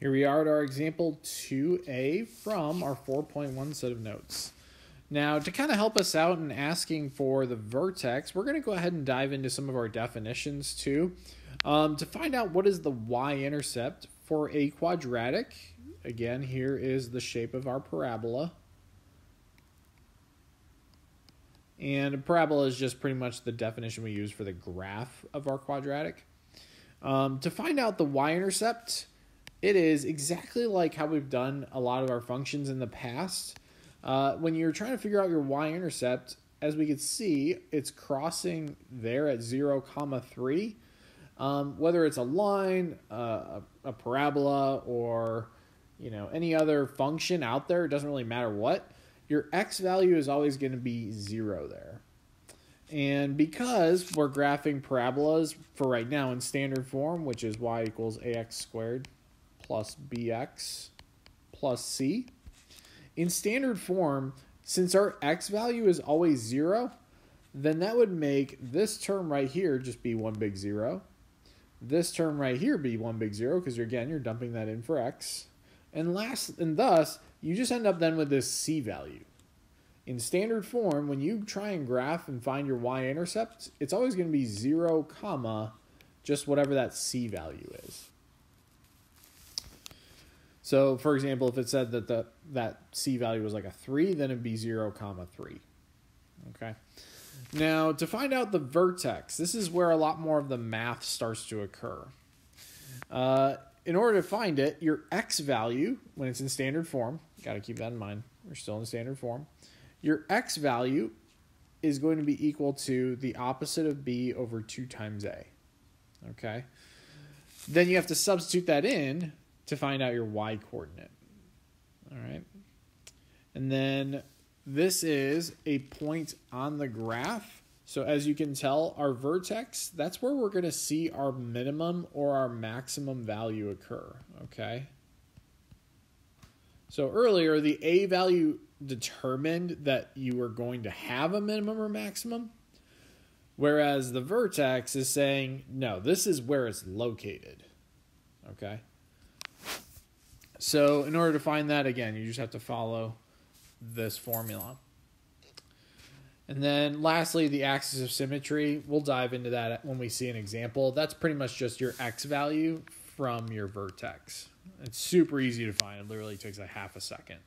Here we are at our example 2a from our 4.1 set of notes. Now, to kind of help us out in asking for the vertex, we're going to go ahead and dive into some of our definitions too. Um, to find out what is the y-intercept for a quadratic, again, here is the shape of our parabola. And a parabola is just pretty much the definition we use for the graph of our quadratic. Um, to find out the y-intercept, it is exactly like how we've done a lot of our functions in the past. Uh, when you're trying to figure out your y-intercept, as we can see, it's crossing there at 0, comma 3. Um, whether it's a line, uh, a, parabola, or you know any other function out there, it doesn't really matter what. Your x value is always going to be 0 there. And because we're graphing parabolas for right now in standard form, which is y equals ax squared plus bx plus c. In standard form, since our x value is always 0, then that would make this term right here just be one big 0. This term right here be one big 0 because again, you're dumping that in for x. And last and thus, you just end up then with this c value. In standard form, when you try and graph and find your y-intercept, it's always going to be 0, comma, just whatever that c value is. So, for example, if it said that the that c value was like a 3, then it'd be 0, comma 3. Okay. Now, to find out the vertex, this is where a lot more of the math starts to occur. Uh, in order to find it, your x value, when it's in standard form, got to keep that in mind, we're still in standard form, your x value is going to be equal to the opposite of b over 2 times a. Okay? Then you have to substitute that in to find out your y coordinate. All right. And then this is a point on the graph. So as you can tell, our vertex, that's where we're going to see our minimum or our maximum value occur, okay? So earlier, the a value determined that you were going to have a minimum or maximum, whereas the vertex is saying, no, this is where it's located, okay? So in order to find that again, you just have to follow this formula. And then lastly, the axis of symmetry. We'll dive into that when we see an example. That's pretty much just your x value from your vertex. It's super easy to find. It literally takes a half a second.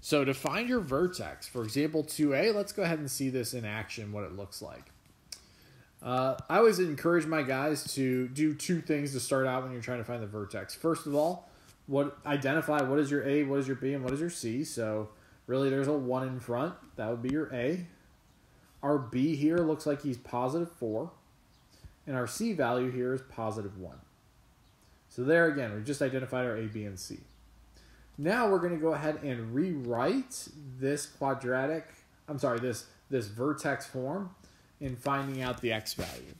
So to find your vertex, for example, 2a, let's go ahead and see this in action, what it looks like. Uh, I always encourage my guys to do two things to start out when you're trying to find the vertex. First of all, what identify what is your A, what is your B, and what is your C. So really there's a 1 in front. That would be your A. Our B here looks like he's positive 4. And our C value here is positive 1. So there again, we just identified our A, B, and C. Now we're going to go ahead and rewrite this quadratic, I'm sorry, this, this vertex form in finding out the x value.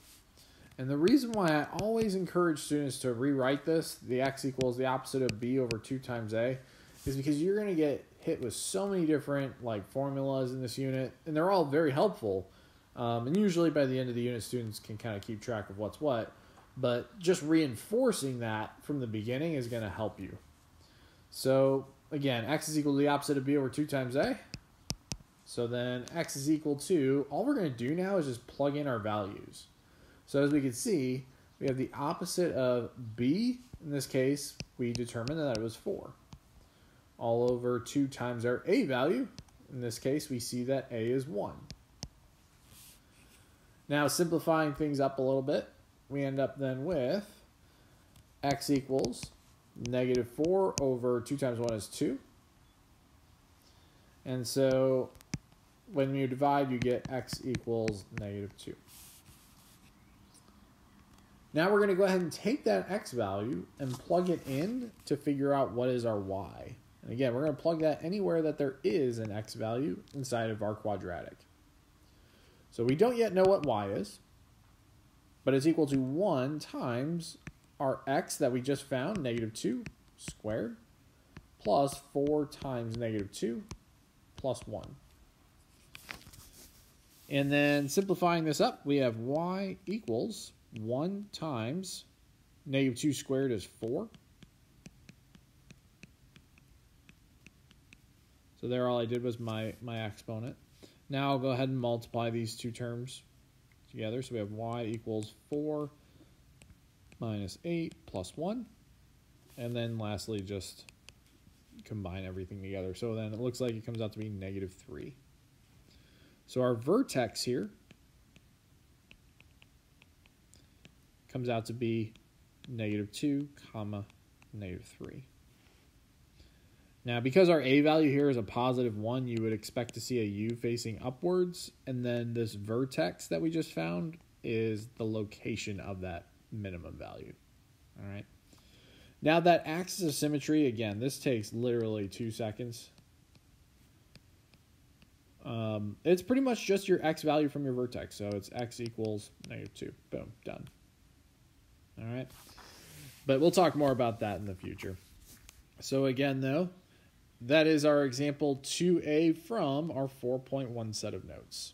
And the reason why I always encourage students to rewrite this, the x equals the opposite of b over 2 times a, is because you're going to get hit with so many different like formulas in this unit, and they're all very helpful. Um, and usually by the end of the unit, students can kind of keep track of what's what. But just reinforcing that from the beginning is going to help you. So again, x is equal to the opposite of b over 2 times a. So then x is equal to, all we're going to do now is just plug in our values. So as we can see, we have the opposite of b. In this case, we determined that it was 4. All over 2 times our a value. In this case, we see that a is 1. Now, simplifying things up a little bit, we end up then with x equals negative 4 over 2 times 1 is 2. And so when you divide, you get x equals negative 2. Now we're going to go ahead and take that x value and plug it in to figure out what is our y. And again, we're going to plug that anywhere that there is an x value inside of our quadratic. So we don't yet know what y is, but it's equal to 1 times our x that we just found, negative 2 squared, plus 4 times negative 2 plus 1. And then simplifying this up, we have y equals 1 times negative 2 squared is 4. So there all I did was my, my exponent. Now I'll go ahead and multiply these two terms together. So we have y equals 4 minus 8 plus 1. And then lastly, just combine everything together. So then it looks like it comes out to be negative 3. So our vertex here comes out to be negative 2, comma, negative 3. Now, because our a value here is a positive 1, you would expect to see a u facing upwards, and then this vertex that we just found is the location of that minimum value. All right. Now, that axis of symmetry, again, this takes literally two seconds. Um, it's pretty much just your x value from your vertex. So it's x equals negative 2. Boom, done. All right. But we'll talk more about that in the future. So, again, though, that is our example 2A from our 4.1 set of notes.